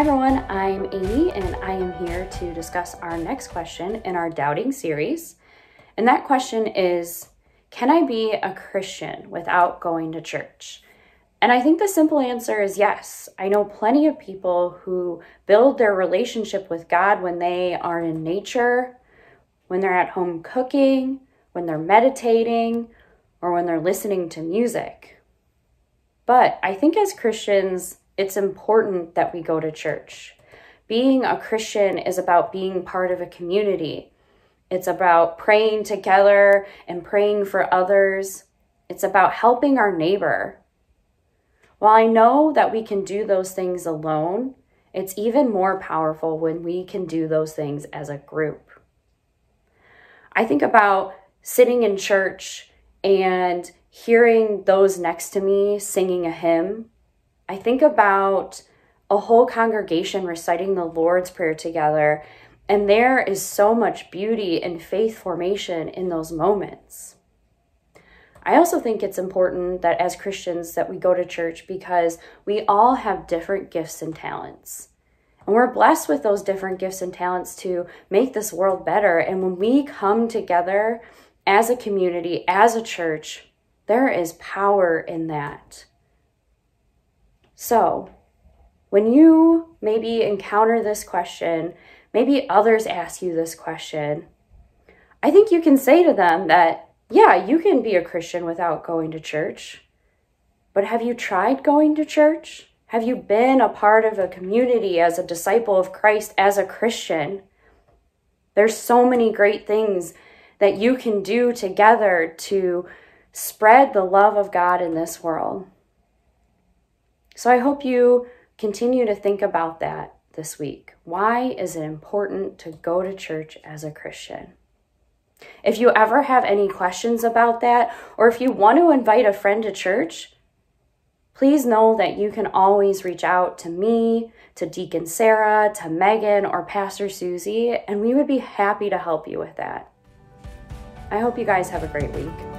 I'm Amy, and I am here to discuss our next question in our doubting series. And that question is Can I be a Christian without going to church? And I think the simple answer is yes. I know plenty of people who build their relationship with God when they are in nature, when they're at home cooking, when they're meditating, or when they're listening to music. But I think as Christians, it's important that we go to church. Being a Christian is about being part of a community. It's about praying together and praying for others. It's about helping our neighbor. While I know that we can do those things alone, it's even more powerful when we can do those things as a group. I think about sitting in church and hearing those next to me singing a hymn. I think about a whole congregation reciting the Lord's Prayer together, and there is so much beauty and faith formation in those moments. I also think it's important that as Christians that we go to church because we all have different gifts and talents. And we're blessed with those different gifts and talents to make this world better. And when we come together as a community, as a church, there is power in that. So, when you maybe encounter this question, maybe others ask you this question, I think you can say to them that, yeah, you can be a Christian without going to church. But have you tried going to church? Have you been a part of a community as a disciple of Christ, as a Christian? There's so many great things that you can do together to spread the love of God in this world. So I hope you continue to think about that this week. Why is it important to go to church as a Christian? If you ever have any questions about that, or if you want to invite a friend to church, Please know that you can always reach out to me, to Deacon Sarah, to Megan, or Pastor Susie, and we would be happy to help you with that. I hope you guys have a great week.